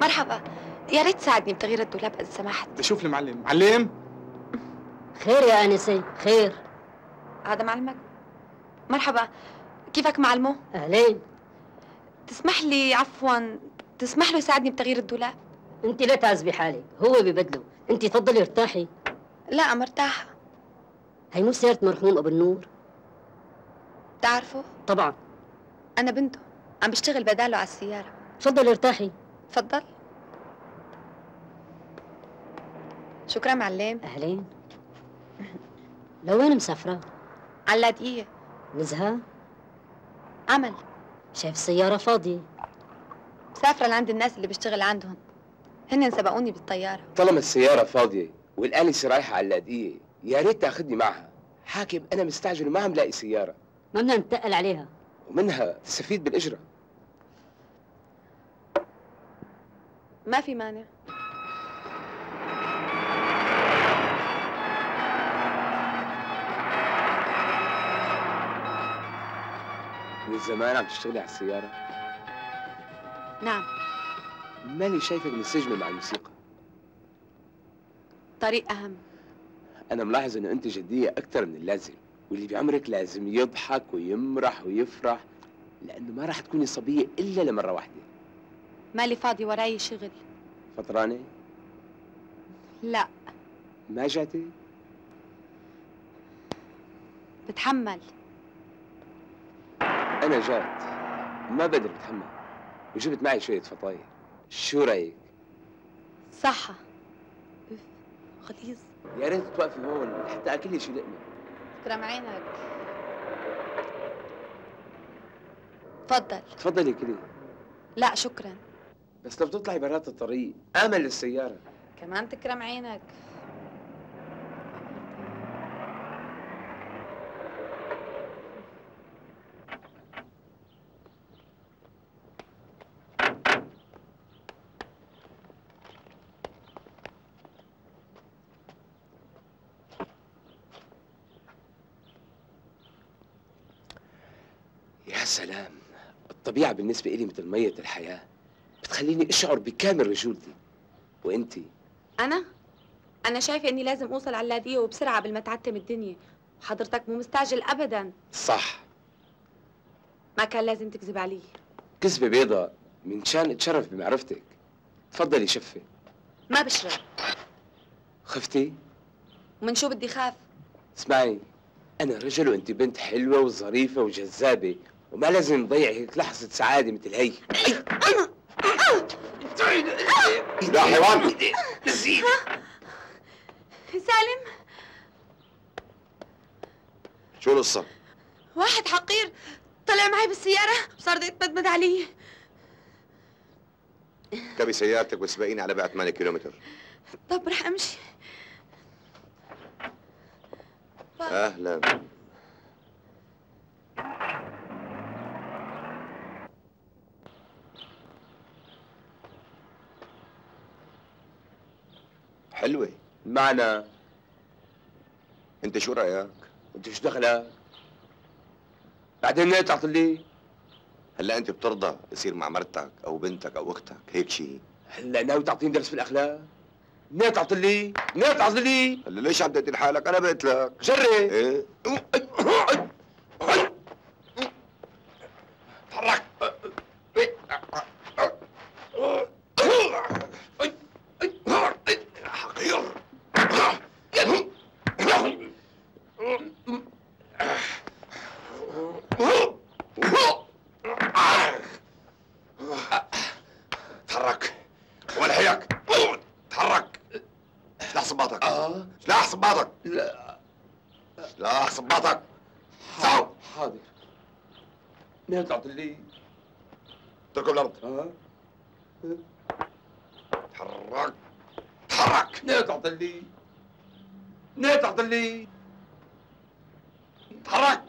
مرحبا. يا ريت تساعدني بتغيير الدولاب اذا سمحت. بدي أشوف المعلم معلم؟ خير يا أنسة خير. هذا معلمك. مرحبا. كيفك معلمو أهلين. تسمح لي عفوا تسمح له يساعدني بتغيير الدولاب؟ أنت لا تعزبي حالك هو ببدله. أنت تفضلي ارتاحي. لا مرتاحة. هي مو سيارة مرحوم أبو النور؟ بتعرفه طبعا. أنا بنته. عم بشتغل بداله على السيارة. تفضلي ارتاحي. تفضل شكرا معلم. أهلين. لوين مسافرة؟ على اللاذقية نزهة؟ عمل شايف السيارة فاضية. مسافرة لعند الناس اللي بشتغل عندهم. هن سبقوني بالطيارة. طالما السيارة فاضية والآنسة رايحة على اللاذقية يا ريت تاخدني معها. حاكم أنا مستعجل وما عم لاقي سيارة. ما بدنا نتقل عليها. ومنها تستفيد بالإجرة. ما في مانع. من زمان عم تشتغلي على السيارة؟ نعم. مالي شايفك منسجمة مع الموسيقى. طريق أهم. أنا ملاحظ إنه أنت جدية أكثر من اللازم واللي بعمرك لازم يضحك ويمرح ويفرح لأنه ما راح تكوني صبية إلا لمرة واحدة. مالي فاضي وراي شغل. فطرانة؟ لا. ما جاتي؟ بتحمل. أنا جات. ما بقدر بتحمل. وجبت معي شوية فطاير. شو رأيك؟ صحة. غليظ يا ريت توقفي هون لحتى أكل لي شي لقمة تكرم عينك. تفضل. تفضلي كلي لا شكرا. بس لو بتطلعي برات الطريق آمن للسيارة. كمان تكرم عينك. يا سلام الطبيعة بالنسبة إلي مثل مية الحياة. بتخليني أشعر بكامل رجولتي. وأنتي أنا؟ أنا شايفة إني لازم أوصل على اللاذقية وبسرعة قبل ما تعتم الدنيا. وحضرتك مو مستعجل أبدا. صح. ما كان لازم تكذب علي. كذبة بيضة من شان اتشرف بمعرفتك. تفضلي شفي. ما بشرب. خفتي؟ ومن شو بدي خاف؟ اسمعي أنا رجل وأنت بنت حلوة وظريفة وجذابة وما لازم نضيع هيك لحظة سعادة مثل هي. يا حيوان. سالم. شو القصة؟ واحد حقير طلع معي بالسيارة وصار بده يتمدمد علي. ركبي سيارتك وسبقيني على بعد 8 كيلومتر. طب رح أمشي. أهلا. حلوة. معنا انت شو رأيك؟ انت شو دخلك؟ بعدين نقطع لي؟ هلا انت بترضى يصير مع مرتك أو بنتك أو أختك هيك شيء هلا ناوي تعطيني درس بالاخلاق؟ نقطع لي؟ نقطع لي؟ هلا ليش عم تقتل حالك؟ أنا قلت لك جرب إيه تحرك حقير تحرك وين حيك تحرك سلاح صباطك آه سلاح صباطك لا سلاح صباطك. حاضر. حاضر نقطع لي؟ اتركه بالارض آه تحرك. تحرك. نقطع لي؟ نقطع لي؟ تحرك.